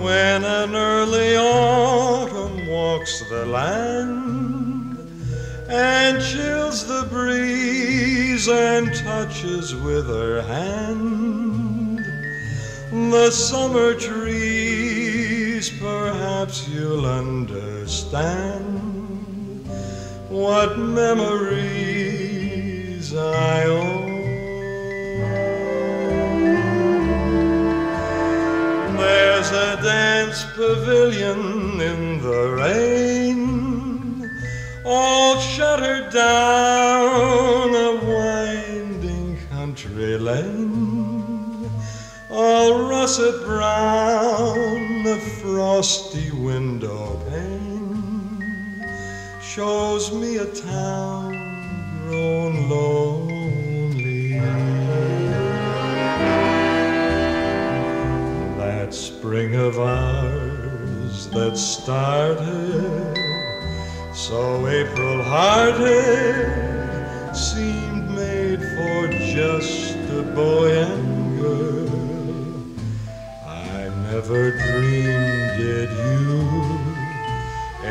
When an early autumn walks the land and chills the breeze and touches with her hand the summer trees, perhaps you'll understand what memories I own. A dance pavilion in the rain, all shuttered down a winding country lane, all russet brown, the frosty window pane shows me a town grown lonely. Of ours that started. So April hearted seemed made for just a boy and girl. I never dreamed that you.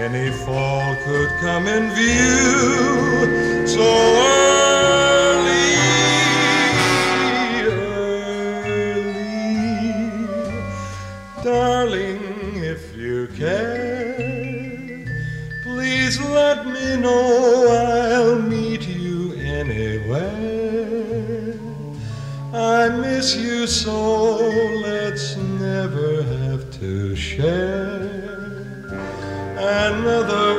Any fall could come in view. So Darling, if you care, please let me know I'll meet you anywhere. I miss you so, let's never have to share another